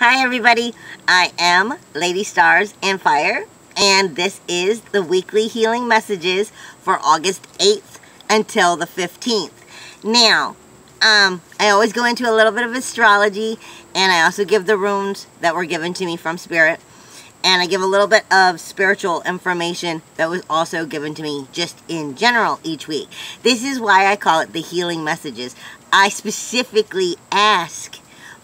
Hi everybody, I am Lady Stars and Fire and this is the weekly healing messages for August 8th until the 15th. Now, um, I always go into a little bit of astrology and I also give the runes that were given to me from Spirit and I give a little bit of spiritual information that was also given to me just in general each week. This is why I call it the healing messages. I specifically ask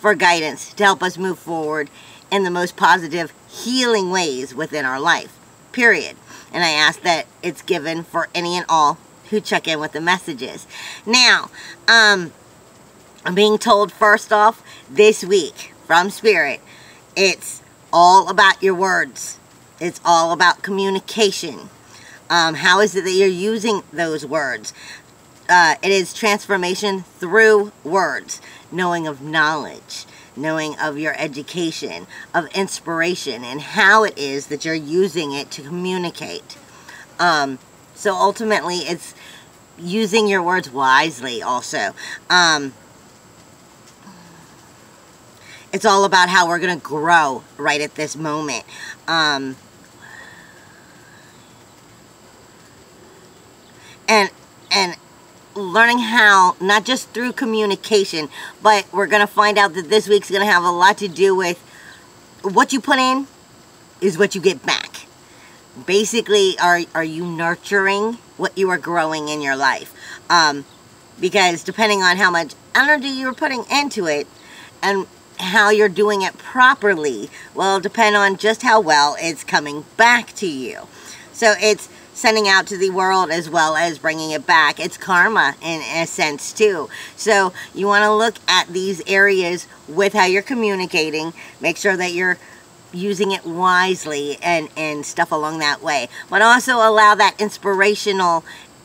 for guidance to help us move forward in the most positive healing ways within our life, period. And I ask that it's given for any and all who check in with the messages. Now, um, I'm being told first off this week from Spirit, it's all about your words. It's all about communication. Um, how is it that you're using those words? uh, it is transformation through words, knowing of knowledge, knowing of your education, of inspiration, and how it is that you're using it to communicate. Um, so ultimately, it's using your words wisely also. Um, it's all about how we're going to grow right at this moment. Um, and and learning how, not just through communication, but we're going to find out that this week's going to have a lot to do with what you put in is what you get back. Basically, are, are you nurturing what you are growing in your life? Um, because depending on how much energy you're putting into it and how you're doing it properly will depend on just how well it's coming back to you. So it's sending out to the world as well as bringing it back. It's karma in a sense too. So you want to look at these areas with how you're communicating. Make sure that you're using it wisely and, and stuff along that way. But also allow that inspirational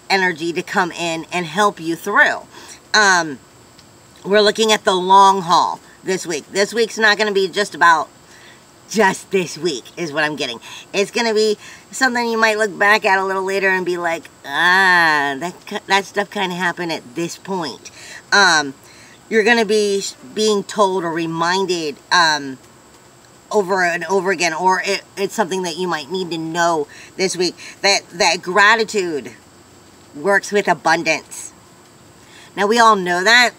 energy to come in and help you through. Um, we're looking at the long haul this week. This week's not going to be just about just this week is what I'm getting. It's going to be something you might look back at a little later and be like, ah, that, that stuff kind of happened at this point. Um, you're going to be being told or reminded um, over and over again, or it, it's something that you might need to know this week, that, that gratitude works with abundance. Now, we all know that,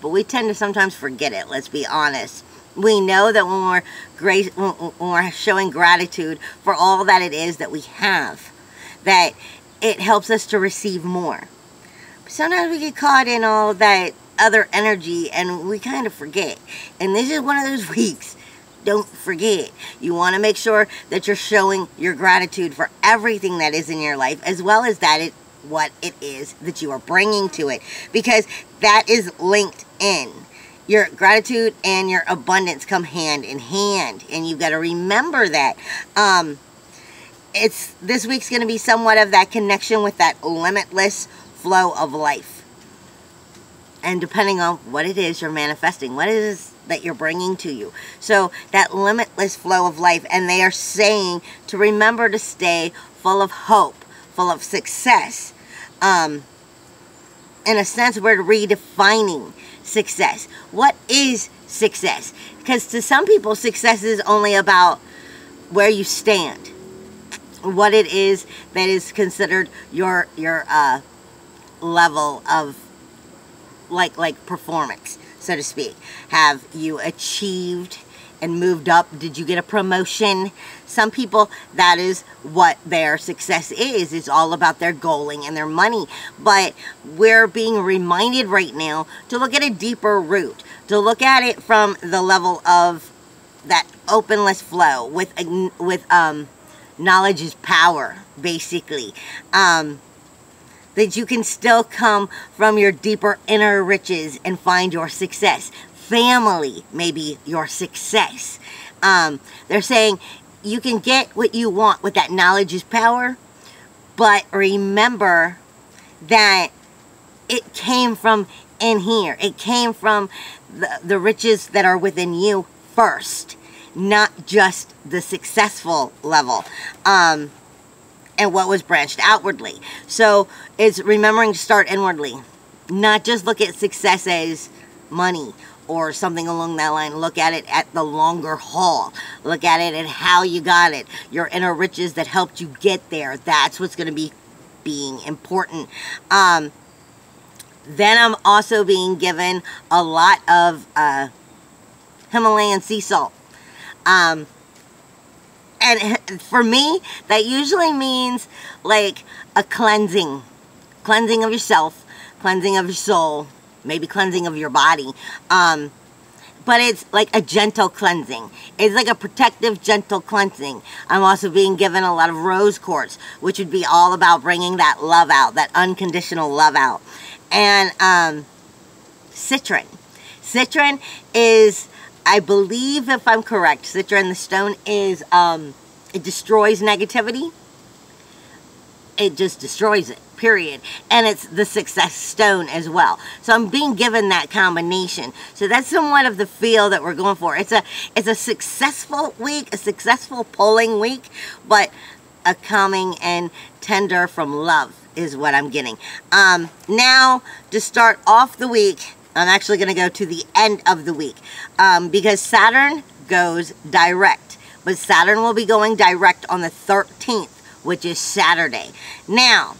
but we tend to sometimes forget it, let's be honest we know that when we're grace, we're showing gratitude for all that it is that we have, that it helps us to receive more. But sometimes we get caught in all that other energy and we kind of forget. And this is one of those weeks. Don't forget. You want to make sure that you're showing your gratitude for everything that is in your life, as well as that it what it is that you are bringing to it, because that is linked in your gratitude and your abundance come hand in hand and you've got to remember that. Um, it's this week's going to be somewhat of that connection with that limitless flow of life. And depending on what it is you're manifesting what is that you're bringing to you. So that limitless flow of life and they are saying to remember to stay full of hope full of success. Um, in a sense we're redefining success. What is success? Because to some people, success is only about where you stand, what it is that is considered your your uh, level of like like performance, so to speak. Have you achieved? and moved up? Did you get a promotion? Some people, that is what their success is. It's all about their goaling and their money. But we're being reminded right now to look at a deeper root, to look at it from the level of that openless flow with with um, knowledge is power, basically. Um, that you can still come from your deeper inner riches and find your success family maybe your success. Um, they're saying you can get what you want with that knowledge is power, but remember that it came from in here. It came from the, the riches that are within you first, not just the successful level. Um, and what was branched outwardly. So it's remembering to start inwardly, not just look at success as money or something along that line. Look at it at the longer haul. Look at it at how you got it. Your inner riches that helped you get there. That's what's going to be being important. Um, then I'm also being given a lot of uh, Himalayan sea salt. Um, and for me, that usually means like a cleansing. Cleansing of yourself, cleansing of your soul, maybe cleansing of your body. Um, but it's like a gentle cleansing. It's like a protective, gentle cleansing. I'm also being given a lot of rose quartz, which would be all about bringing that love out, that unconditional love out. And um, citron. Citron is, I believe, if I'm correct, citron, the stone is, um, it destroys negativity. It just destroys it period. And it's the success stone as well. So I'm being given that combination. So that's somewhat of the feel that we're going for. It's a it's a successful week, a successful pulling week, but a coming and tender from love is what I'm getting. Um, now, to start off the week, I'm actually going to go to the end of the week um, because Saturn goes direct. But Saturn will be going direct on the 13th, which is Saturday. Now,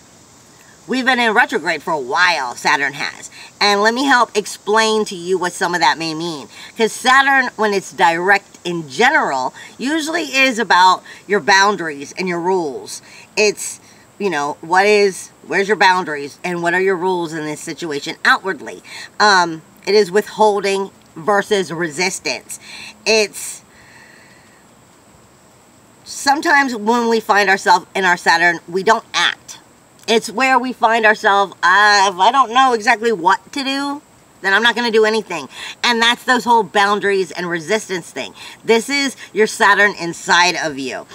We've been in retrograde for a while, Saturn has. And let me help explain to you what some of that may mean. Because Saturn, when it's direct in general, usually is about your boundaries and your rules. It's, you know, what is, where's your boundaries and what are your rules in this situation outwardly. Um, it is withholding versus resistance. It's sometimes when we find ourselves in our Saturn, we don't act it's where we find ourselves, uh, if I don't know exactly what to do, then I'm not going to do anything. And that's those whole boundaries and resistance thing. This is your Saturn inside of you.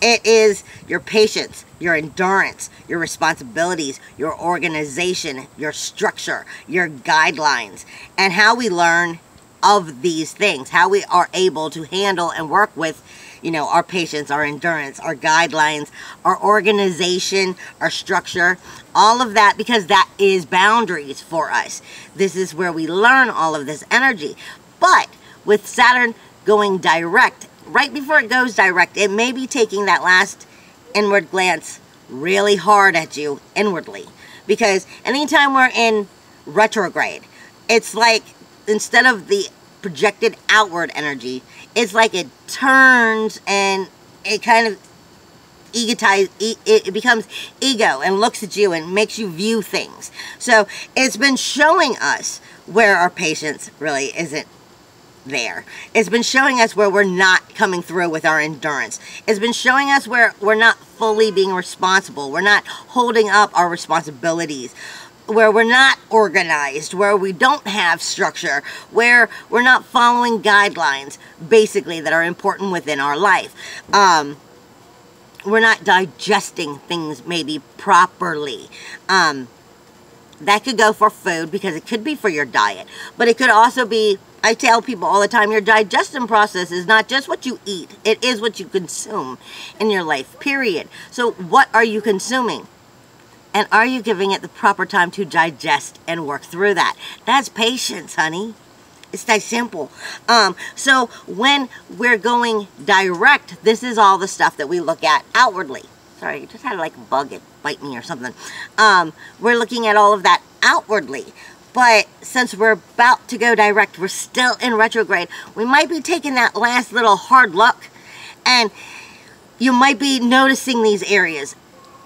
It is your patience, your endurance, your responsibilities, your organization, your structure, your guidelines, and how we learn of these things, how we are able to handle and work with you know, our patience, our endurance, our guidelines, our organization, our structure, all of that because that is boundaries for us. This is where we learn all of this energy. But with Saturn going direct, right before it goes direct, it may be taking that last inward glance really hard at you inwardly. Because anytime we're in retrograde, it's like instead of the projected outward energy, it's like it turns and it kind of egotize it becomes ego and looks at you and makes you view things. So it's been showing us where our patience really isn't there. It's been showing us where we're not coming through with our endurance. It's been showing us where we're not fully being responsible. We're not holding up our responsibilities where we're not organized, where we don't have structure, where we're not following guidelines, basically, that are important within our life. Um, we're not digesting things maybe properly. Um, that could go for food because it could be for your diet, but it could also be. I tell people all the time your digestion process is not just what you eat, it is what you consume in your life, period. So, what are you consuming? And are you giving it the proper time to digest and work through that? That's patience, honey. It's that simple. Um, so when we're going direct, this is all the stuff that we look at outwardly. Sorry, you just had like bug it bite me or something. Um, we're looking at all of that outwardly. But since we're about to go direct, we're still in retrograde. We might be taking that last little hard look. And you might be noticing these areas.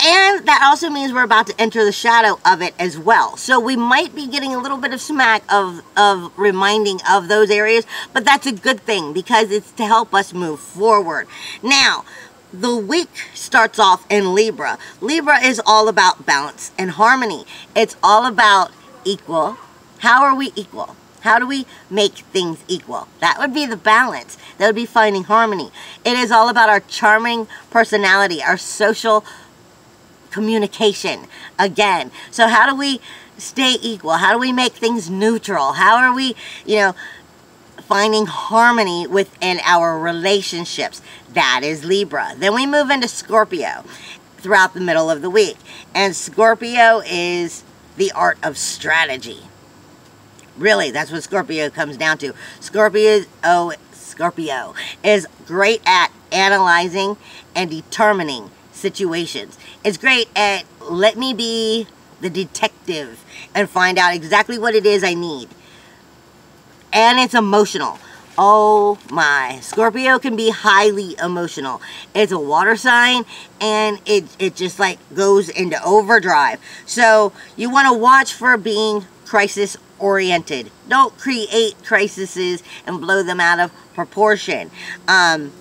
And that also means we're about to enter the shadow of it as well. So we might be getting a little bit of smack of, of reminding of those areas, but that's a good thing because it's to help us move forward. Now, the week starts off in Libra. Libra is all about balance and harmony. It's all about equal. How are we equal? How do we make things equal? That would be the balance. That would be finding harmony. It is all about our charming personality, our social communication again. So how do we stay equal? How do we make things neutral? How are we, you know, finding harmony within our relationships? That is Libra. Then we move into Scorpio throughout the middle of the week. And Scorpio is the art of strategy. Really, that's what Scorpio comes down to. Scorpio, oh, Scorpio is great at analyzing and determining situations. It's great at let me be the detective and find out exactly what it is I need. And it's emotional. Oh my, Scorpio can be highly emotional. It's a water sign and it, it just like goes into overdrive. So you want to watch for being crisis oriented. Don't create crises and blow them out of proportion. Um,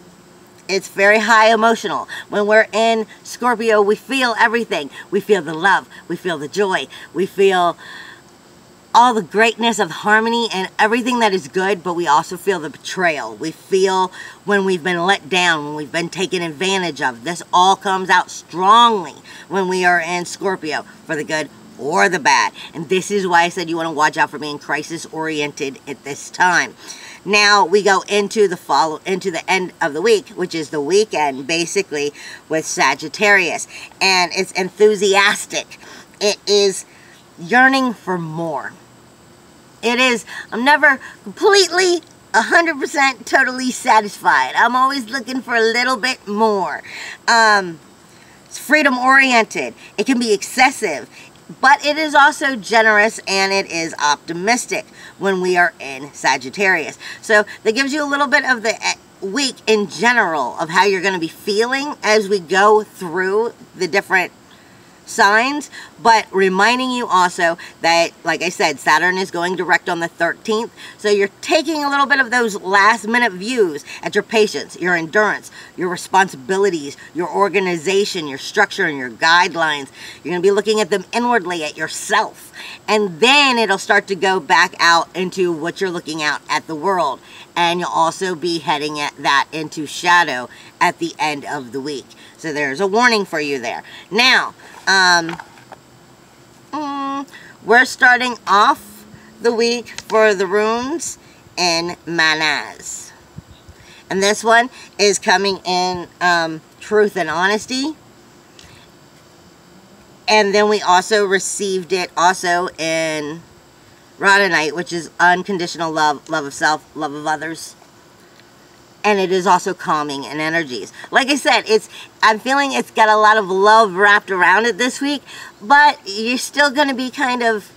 it's very high emotional. When we're in Scorpio, we feel everything. We feel the love. We feel the joy. We feel all the greatness of harmony and everything that is good, but we also feel the betrayal. We feel when we've been let down, when we've been taken advantage of. This all comes out strongly when we are in Scorpio for the good or the bad. And this is why I said you want to watch out for being crisis oriented at this time. Now we go into the follow into the end of the week, which is the weekend basically with Sagittarius. And it's enthusiastic. It is yearning for more. It is, I'm never completely 100% totally satisfied. I'm always looking for a little bit more. Um, it's freedom oriented. It can be excessive, but it is also generous and it is optimistic when we are in Sagittarius. So that gives you a little bit of the eh, week in general of how you're going to be feeling as we go through the different signs, but reminding you also that, like I said, Saturn is going direct on the 13th. So you're taking a little bit of those last minute views at your patience, your endurance, your responsibilities, your organization, your structure, and your guidelines. You're going to be looking at them inwardly at yourself. And then it'll start to go back out into what you're looking out at the world. And you'll also be heading at that into shadow at the end of the week. So there's a warning for you there. Now, um, mm, we're starting off the week for the runes in Mannaz. And this one is coming in um, Truth and Honesty. And then we also received it also in Rhodonite, which is unconditional love, love of self, love of others and it is also calming and energies. Like I said, it's I'm feeling it's got a lot of love wrapped around it this week, but you're still going to be kind of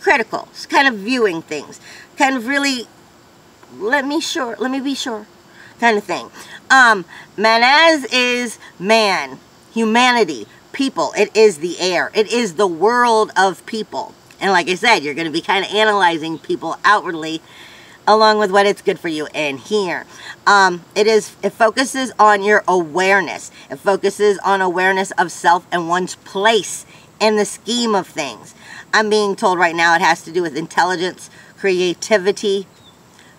critical, kind of viewing things, kind of really let me sure, let me be sure kind of thing. Um, Mannaz is man, humanity, people. It is the air. It is the world of people. And like I said, you're going to be kind of analyzing people outwardly along with what it's good for you in here. Um, it is it focuses on your awareness. It focuses on awareness of self and one's place in the scheme of things. I'm being told right now it has to do with intelligence, creativity,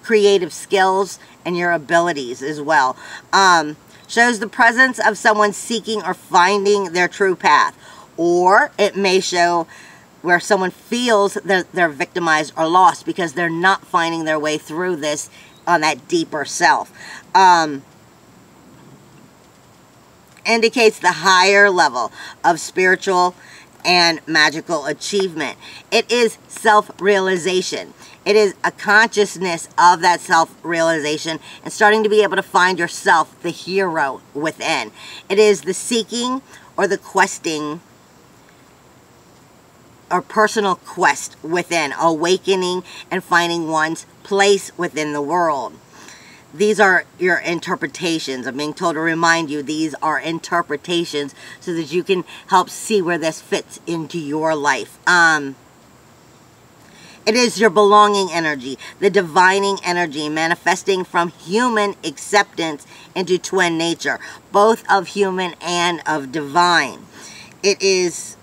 creative skills, and your abilities as well. Um, shows the presence of someone seeking or finding their true path. Or it may show where someone feels that they're victimized or lost because they're not finding their way through this on that deeper self. Um, indicates the higher level of spiritual and magical achievement. It is self-realization. It is a consciousness of that self-realization and starting to be able to find yourself, the hero within. It is the seeking or the questing or personal quest within, awakening and finding one's place within the world. These are your interpretations. I'm being told to remind you these are interpretations so that you can help see where this fits into your life. Um, it is your belonging energy, the divining energy manifesting from human acceptance into twin nature, both of human and of divine. It is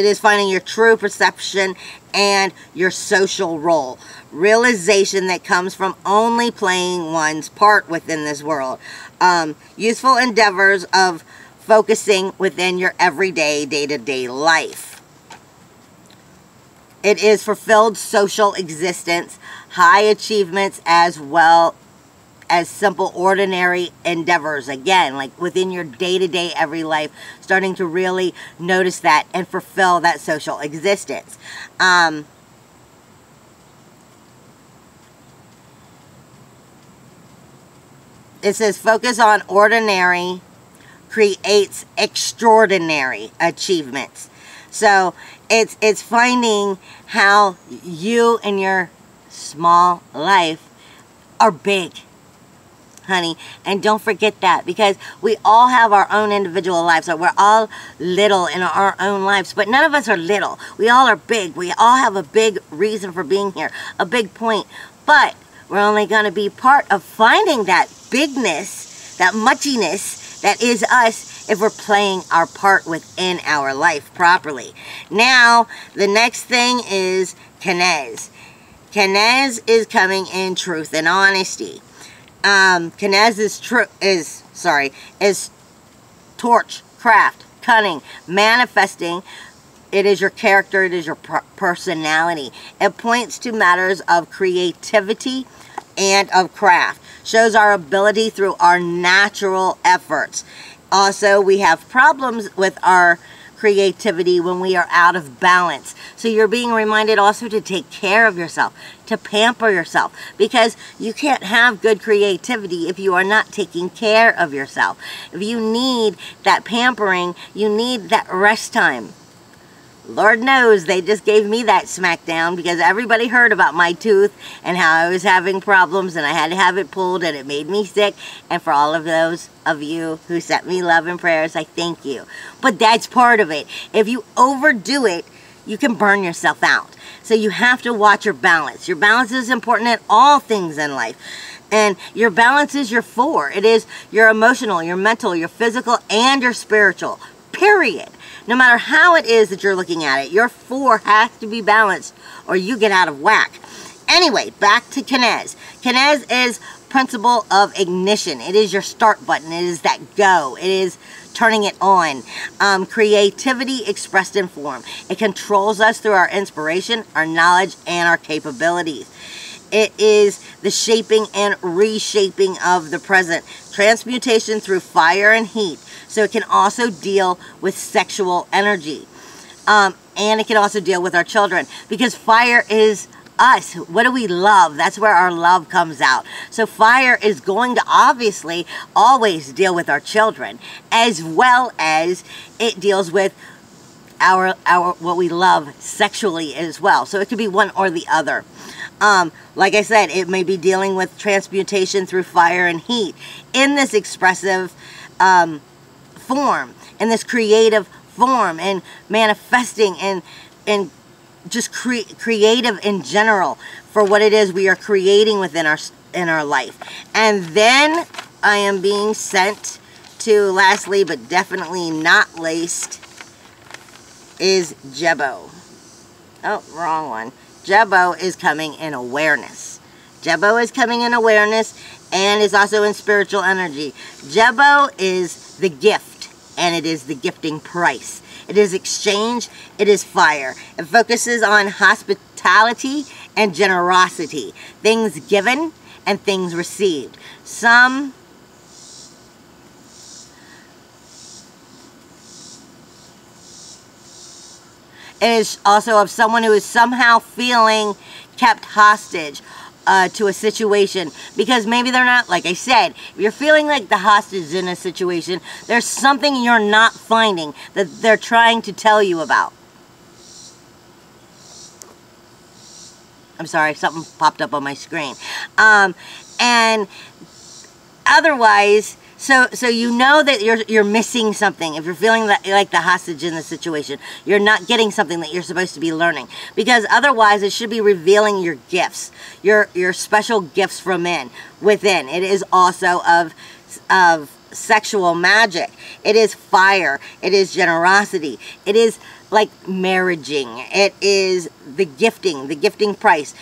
It is finding your true perception and your social role. Realization that comes from only playing one's part within this world. Um, useful endeavors of focusing within your everyday, day-to-day -day life. It is fulfilled social existence, high achievements as well as simple, ordinary endeavors. Again, like within your day to day, every life, starting to really notice that and fulfill that social existence. Um, it says focus on ordinary creates extraordinary achievements. So it's it's finding how you and your small life are big honey. And don't forget that because we all have our own individual lives so we're all little in our own lives but none of us are little. We all are big. We all have a big reason for being here a big point. But we're only going to be part of finding that bigness that muchiness that is us if we're playing our part within our life properly. Now the next thing is Kenaz. Kenaz is coming in truth and honesty. Um, Kenaz is true is sorry is torch, craft, cunning, manifesting. It is your character. It is your personality. It points to matters of creativity and of craft. Shows our ability through our natural efforts. Also, we have problems with our creativity when we are out of balance. So you're being reminded also to take care of yourself, to pamper yourself, because you can't have good creativity if you are not taking care of yourself. If you need that pampering, you need that rest time. Lord knows they just gave me that smackdown because everybody heard about my tooth and how I was having problems and I had to have it pulled and it made me sick. And for all of those of you who sent me love and prayers, I thank you. But that's part of it. If you overdo it, you can burn yourself out. So you have to watch your balance. Your balance is important in all things in life. And your balance is your four. It is your emotional, your mental, your physical, and your spiritual. Period. No matter how it is that you're looking at it, your four has to be balanced or you get out of whack. Anyway, back to Kenaz. Kenaz is principle of ignition. It is your start button. It is that go. It is turning it on. Um, creativity expressed in form. It controls us through our inspiration, our knowledge, and our capabilities. It is the shaping and reshaping of the present. Transmutation through fire and heat. So it can also deal with sexual energy. Um, and it can also deal with our children because fire is us. What do we love? That's where our love comes out. So fire is going to obviously always deal with our children as well as it deals with our our what we love sexually as well. So it could be one or the other. Um, like I said, it may be dealing with transmutation through fire and heat in this expressive um, form, in this creative form, and manifesting and and just cre creative in general for what it is we are creating within our in our life. And then I am being sent to lastly, but definitely not laced, is Gebo. Oh, wrong one. Gebo is coming in awareness. Gebo is coming in awareness and is also in spiritual energy. Gebo is the gift and it is the gifting price. It is exchange, it is fire. It focuses on hospitality and generosity, things given and things received. Some is also of someone who is somehow feeling kept hostage uh, to a situation because maybe they're not, like I said, if you're feeling like the hostage in a situation, there's something you're not finding that they're trying to tell you about. I'm sorry, something popped up on my screen. Um, and otherwise, so, so you know that you're you're missing something. If you're feeling that, like the hostage in the situation, you're not getting something that you're supposed to be learning. Because otherwise, it should be revealing your gifts, your your special gifts from in within. It is also of of sexual magic. It is fire. It is generosity. It is like marriaging. It is the gifting, the gifting price.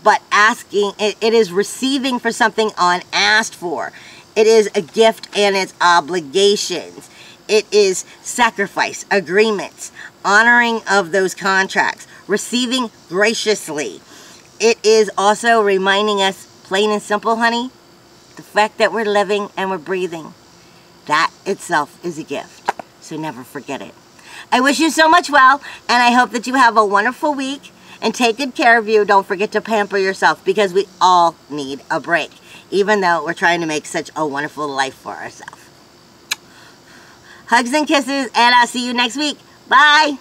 But asking, it, it is receiving for something unasked for. It is a gift and its obligations. It is sacrifice, agreements, honoring of those contracts, receiving graciously. It is also reminding us, plain and simple, honey, The fact that we're living and we're breathing, that itself is a gift. So never forget it. I wish you so much well, and I hope that you have a wonderful week and take good care of you. Don't forget to pamper yourself because we all need a break, even though we're trying to make such a wonderful life for ourselves. Hugs and kisses, and I'll see you next week. Bye.